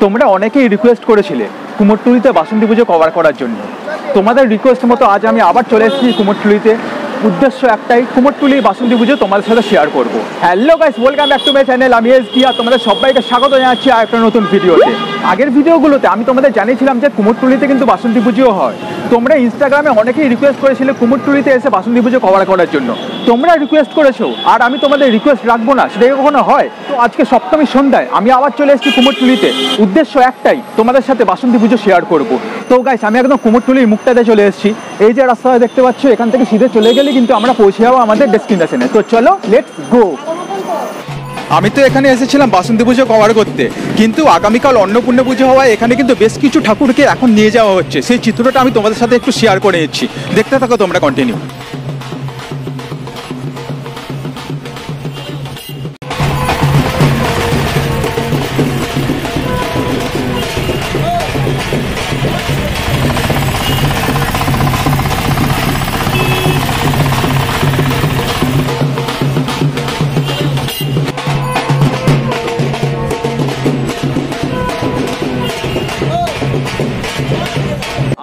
তোমরা অনেকেই রিকোয়েস্ট করেছিলে কুমোরটুলিতে বাসন্তী পুজো কভার করার জন্য। তোমাদের রিকোয়েস্ট মতো আজ আমি আবার চলে এসেছি কুমোরটুলিতে। উদ্দেশ্য একটাই কুমোরটুলি বাসন্তী পুজো তোমাদের সাথে শেয়ার করব। Hello guys welcome back to my channel আমি এস আর তোমাদের সবাইকে স্বাগত জানাচ্ছি আর একটা নতুন ভিডিওতে। আগের ভিডিওগুলোতে আমি তোমাদের জানিয়েছিলাম যে কুমোরটুলিতে কিন্তু বাসন্তী পুজো হয়। তোমরা ইনস্টাগ্রামে অনেকেই রিকোয়েস্ট করেছিলে কুমোরটুলিতে এসে বাসন্তী পুজো কভার করার জন্য। তোমরা রিকোয়েস্ট করেছ, আর আমি তোমাদের রিকোয়েস্ট রাখব না সেটা কখনো হয়? তো আজকে সপ্তমী সন্ধ্যায় আমি আবার চলে এসেছি কুমোরটুলিতে উদ্দেশ্য একটাই, তোমাদের সাথে বাসন্তী পুজো শেয়ার করব। তো গাইস আমি একদম কুমোরটুলির মুখটাতে চলে এসেছি। এই যে রাস্তাটা দেখতে পাচ্ছ, এখান থেকে সিধে চলে গেলে কিন্তু আমরা পৌঁছে যাব আমাদের ডেস্টিনেশনে তো চলো লেটস গো আমি তো এখানে এসেছিলাম বাসন্তী পুজো কভার করতে। কিন্তু আগামীকাল অন্নপূর্ণা পুজো হওয়ায় এখানে কিন্তু বেশ কিছু ঠাকুরকে এখন নিয়ে যাওয়া হচ্ছে। সেই চিত্রটা আমি তোমাদের সাথে একটু শেয়ার করে নিচ্ছি। দেখতে থাকো তোমরা কন্টিনিউ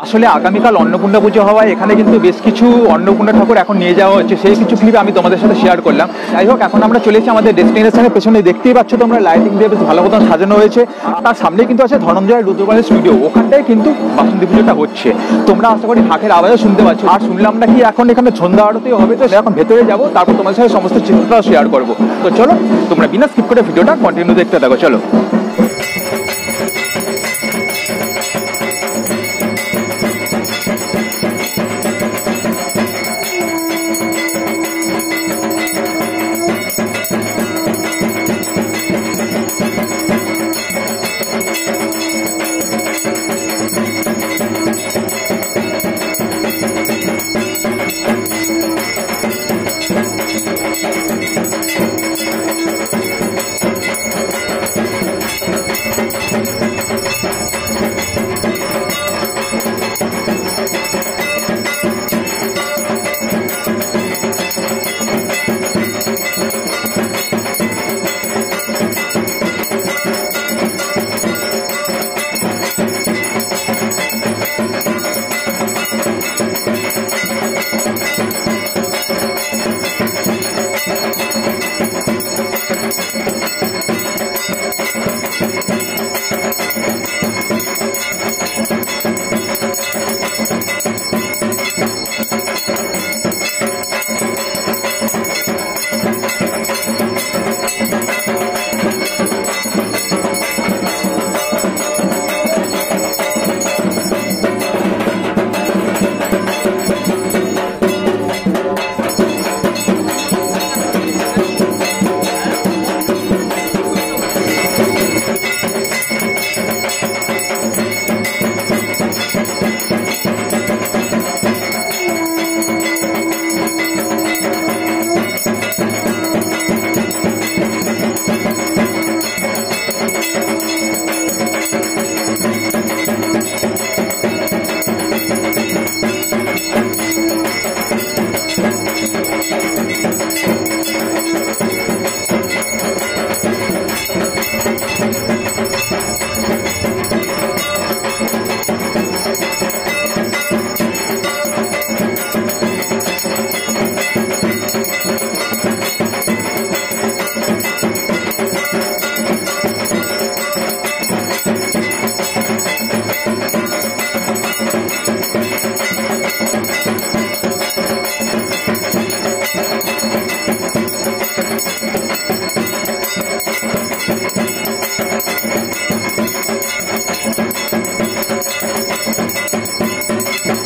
আসলে আগামীকাল অন্নপূর্ণা পুজো হওয়ায় এখানে কিন্তু বেশ কিছু অন্নপূর্ণা ঠাকুর এখন নিয়ে যাওয়া হচ্ছে। সেই কিছু ক্লিপ আমি তোমাদের সাথে শেয়ার করলাম। যাই হোক, এখন আমরা চলেছি আমাদের ডেস্টিনেশনের পেছনে। দেখতেই পাচ্ছ তোমরা লাইটিং দিয়ে বেশ ভালো মতন সাজানো হয়েছে। তার সামনে কিন্তু আছে ধনঞ্জয় রুদ্রপালের স্টুডিও ওখানটায় কিন্তু বাসন্তী পুজোটা হচ্ছে। তোমরা আশা করি ঢাকের আওয়াজও শুনতে পাচ্ছ। আর শুনলাম নাকি এখন এখানে সন্ধ্যা আরতিও হবে, তো এখন ভেতরে যাব, তারপর তোমাদের সাথে সমস্ত চিত্রটাও শেয়ার করব। তো চলো, তোমরা বিনা স্কিপ করে ভিডিওটা কন্টিনিউ দেখতে থাকো। চলো।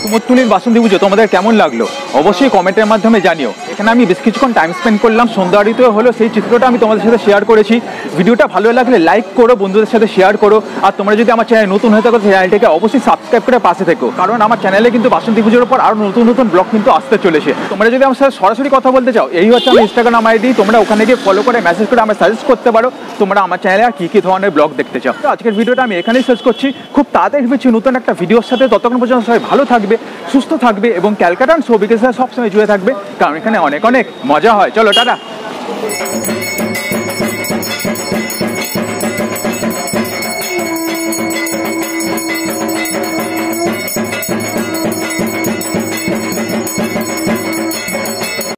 কুমোরটুলির বাসন্তী পুজো তোমাদের কেমন লাগল? অবশ্যই কমেন্টের মাধ্যমে জানিও। এখানে আমি বেশ কিছুক্ষণ টাইম স্পেন্ড করলাম। সন্ধ্যা আরতিও হলো সেই চিত্রটা আমি তোমাদের সাথে শেয়ার করেছি। ভিডিওটা ভালো লাগলে লাইক করো, বন্ধুদের সাথে শেয়ার করো। আর তোমরা যদি আমার চ্যানেল নতুন হয়ে থাকো চ্যানেলটাকে অবশ্যই সাবস্ক্রাইব করে পাশে থেকো। কারণ আমার চ্যানেলে কিন্তু বাসন্তী পুজোর উপর আরও নতুন নতুন ব্লগ কিন্তু আসতে চলেছে। তোমরা যদি আমার সাথে সরাসরি কথা বলতে চাও, এই হচ্ছে আমার ইনস্টাগ্রাম আইডি তোমরা ওখানে গিয়ে ফলো করে মেসেজ করে আমার সাজেস্ট করতে পারো, তোমরা আমার চ্যানেলে আর কী কী ধরনের ব্লগ দেখতে চাও। তো আজকের ভিডিওটা আমি এখানেই শেষ করছি। খুব তাড়াতাড়ি ফিরছি নতুন একটা ভিডিওর সাথে ততক্ষণ পর্যন্ত সবাই ভালো থাকবে, সুস্থ থাকবে এবং ক্যালকাটান সাথে সবসময় জুড়ে থাকবে। কারণ এখানে অনেক অনেক মজা হয়। চলো টাটা।